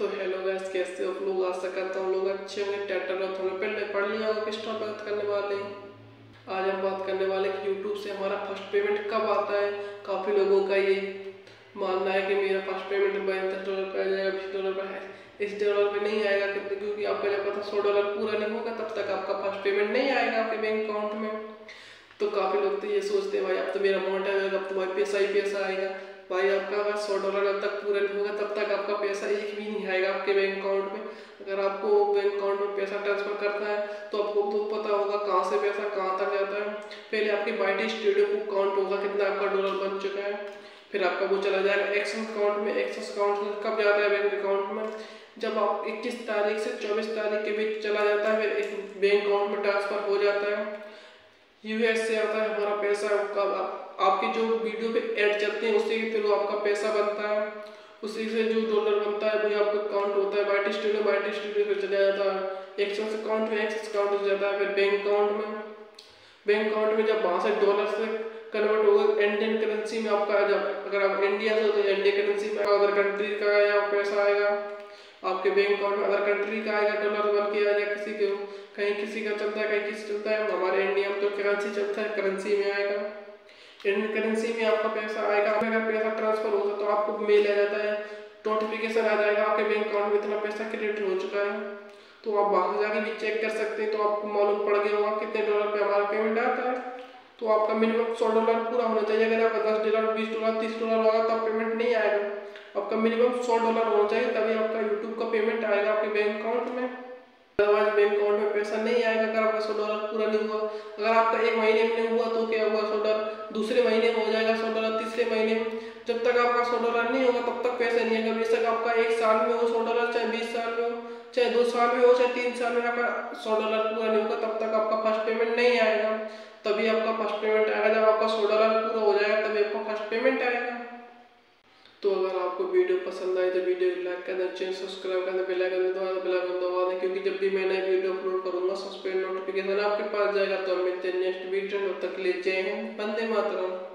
तो hello guys कैसे हो लोग आशा करता हूँ लोग अच्छे होंगे टाइटल और थोड़ा पहले पढ़ लिया होगा किस टॉपिक बात करने वाले। आज हम बात करने वाले कि यूट्यूब से हमारा फ़र्स्ट पेमेंट कब आता है। काफ़ी लोगों का ये मानना है कि मेरा फ़र्स्ट पेमेंट दस डॉलर पर आ जाएगा, बीस डॉलर पर है। इस डॉलर पे नहीं आएगा क्योंकि आपका जब पता सौ डॉलर पूरा नहीं होगा, तब तक आपका फ़र्स्ट पेमेंट नहीं आएगा आपके बैंक अकाउंट में। तो काफ़ी लोग तो ये सोचते हैं, भाई, अब तो मेरा अमाउंट आएगा अब तो भाई पैसा ही पैसा आएगा। भाई आपका अगर सौ डॉलर जब तक पूरा नहीं होगा, तब तक आपका पैसा एक भी नहीं आएगा आपके बैंक अकाउंट में। अगर आपको बैंक अकाउंट में पैसा ट्रांसफ़र करना है तो आपको तो पता होगा कहाँ से पैसा कहाँ तक जाता है। पहले आपकी बाइटी स्टूडियो को काउंट होगा कितना आपका डॉलर बन चुका है। फिर आपका वो चला जाएगा एक्सेस अकाउंट में। एक्सेस अकाउंट कब जाता है बैंक अकाउंट में? जब आप 21 तारीख से 24 तारीख के बीच चला जाता है, फिर बैंक अकाउंट में ट्रांसफ़र हो जाता है। यूएस से आता है, हमारा पैसा कब आपकी जो वीडियो पे ऐड चलते हैं, उससे फिर आपका पैसा बनता है। उसी से जो डॉलर बनता है, वही आपका अकाउंट होता है। बाइटी स्टूडियो बाइटी स्टूडियो पे चला जाता है। एक्सेस अकाउंट में एक्सेस अकाउंट हो जाता है फिर बैंक अकाउंट में। बैंक अकाउंट में जब वहाँ से डॉलर से कन्वर्ट होगा इंडियन करेंसी में आपका जब अगर आप इंडिया से हो तो इंडियन करेंसी में अदर कंट्री का या पैसा आएगा। आपके बैंक अकाउंट में अदर कंट्री का आएगा डॉलर बन के आएगा किसी के कहीं किसी का चलता है, कहीं किसी चलता है हमारे इंडिया में तो करेंसी चलता है करेंसी में आएगा। इंडियन करेंसी में आपका पैसा आएगा, अगर पैसा ट्रांसफ़र होगा तो आपको मेल आ जाता है नोटिफिकेशन आ जाएगा, आपके बैंक अकाउंट में इतना पैसा क्रेडिट हो चुका है। तो आप बाहर जाके भी चेक कर सकते हैं तो आपको मालूम पड़ गया होगा कितने डॉलर पे हमारा पेमेंट आता है। तो आपका मिनिमम सौ डॉलर पूरा होना चाहिए, अगर आपका दस डॉलर बीस डॉलर तीस डॉलर होगा तो पेमेंट नहीं आएगा। आपका मिनिमम सौ डॉलर होना चाहिए, तभी आपका आएगा सौ डॉलर पूरा नहीं हुआ। अगर आपका एक महीने में नहीं हुआ तो क्या हुआ सौ डॉलर दूसरे महीने में हो जाएगा, सौ डॉलर तीसरे महीने में। जब तक आपका सौ डॉलर नहीं होगा, तब तक पैसा नहीं आएगा बेशक आपका एक साल में हो सौ डॉलर चाहे बीस साल में हो, चाहे दो साल में हो, चाहे तीन साल में आपका सौ डॉलर पूरा नहीं होगा, तब तक आपका फ़र्स्ट पेमेंट नहीं आएगा। तभी आपका फ़र्स्ट पेमेंट आएगा। जब आपका सौ डॉलर पूरा हो जाएगा, तभी आपका फ़र्स्ट पेमेंट आएगा। तो अगर आपको वीडियो पसंद आए तो वीडियो लाइक कर दें, चैनल सब्सक्राइब कर दें, बेल आइकन दबा दें, क्योंकि जब भी मैं नई वीडियो अपलोड करूँगा सबसे नोटिफिकेशन आपके पास जाएगा तो मिलते हैं नेक्स्ट वीडियो तब तक ले जय हिंद, वंदे मातरम।